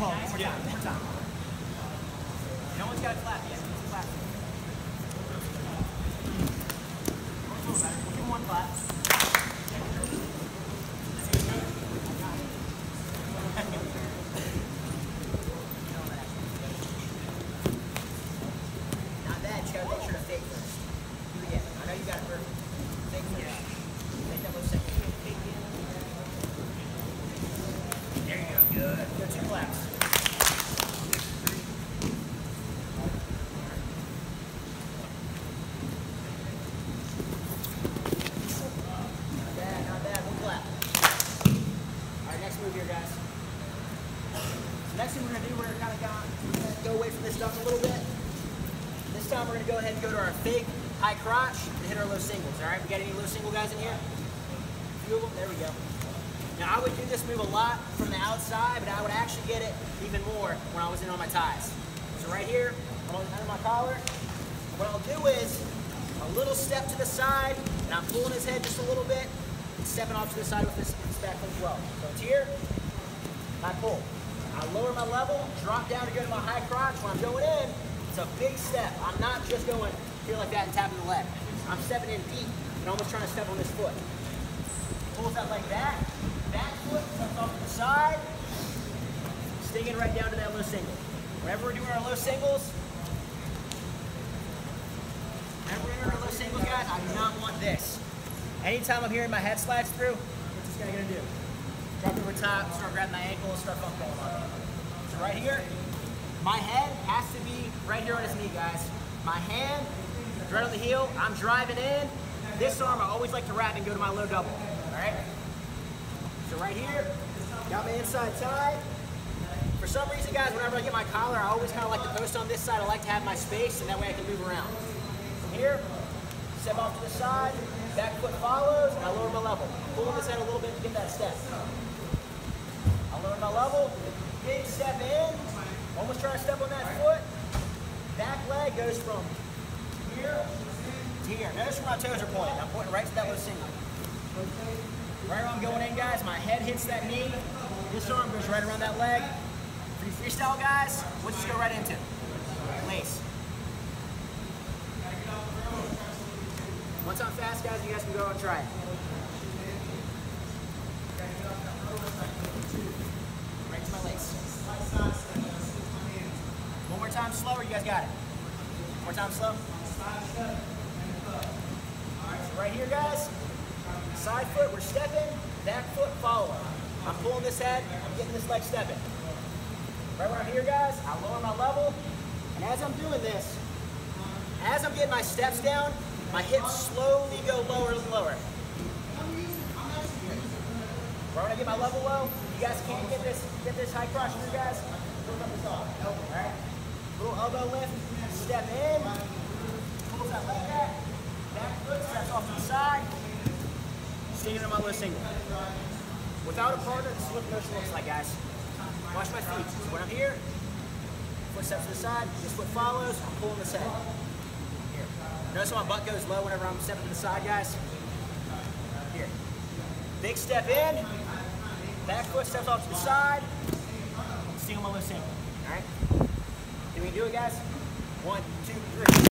Paul, one No one's got to clap yet. Clap. Ahead and go to our fake high crotch and hit our low singles. All right, we got any low single guys in here? A few of them. There we go. Now I would do this move a lot from the outside, but I would actually get it even more when I was in on my ties. So right here, I'm on under my collar. What I'll do is a little step to the side, and I'm pulling his head just a little bit, and stepping off to the side with this, this back as well. So it's here, I pull. I lower my level, drop down to go to my high crotch. When I'm going in, it's a big step. I'm not just going here like that and tapping the leg. I'm stepping in deep and almost trying to step on this foot. Pulls that like that. back foot comes off to the side, stinging right down to that low single. Whenever we're doing our low singles, whenever we're doing our low singles, guys, I do not want this. Anytime I'm hearing my head slides through, what's this guy gonna do? Drop over top, start grabbing my ankle, start going on. So right here, my head has to be right here on his knee, guys. My hand, right on the heel, I'm driving in. This arm, I always like to wrap and go to my low double, all right? So right here, got my inside tie. For some reason, guys, whenever I get my collar, I always kind of like to post on this side. I like to have my space, and that way I can move around. From here, step off to the side, back foot follows, and I lower my level. Pulling this head a little bit to get that step. I lower my level, big step in, almost trying to step on that foot. Back leg goes from here to here. Notice where my toes are pointing. I'm pointing right to that low single. Right where I'm going in, guys, my head hits that knee. This arm goes right around that leg. For you freestyle guys, we'll just go right into lace. One time fast, guys, you guys can go out and try it. Right to my lace. One more time slower, you guys got it. One more time slow. Alright, so right here, guys, side foot, we're stepping, back foot, follow. I'm pulling this head, I'm getting this leg stepping. Right around here, guys, I lower my level, and as I'm doing this, as I'm getting my steps down, my hips slowly go lower and lower. Right when I get my level low, you guys can't get this get this high crotch through, guys. All right. Little elbow lift, step in, pulls that leg back, back foot steps off to the side, stinging in my low single. Without a partner, this is what the motion looks like, guys. Watch my feet. So when I'm here, foot steps to the side, this foot follows, I'm pulling this head. Notice my butt goes low whenever I'm stepping to the side, guys? Here. Big step in, back foot steps off to the side, sting on my low single. All right? Can we do it, guys? One, two, three.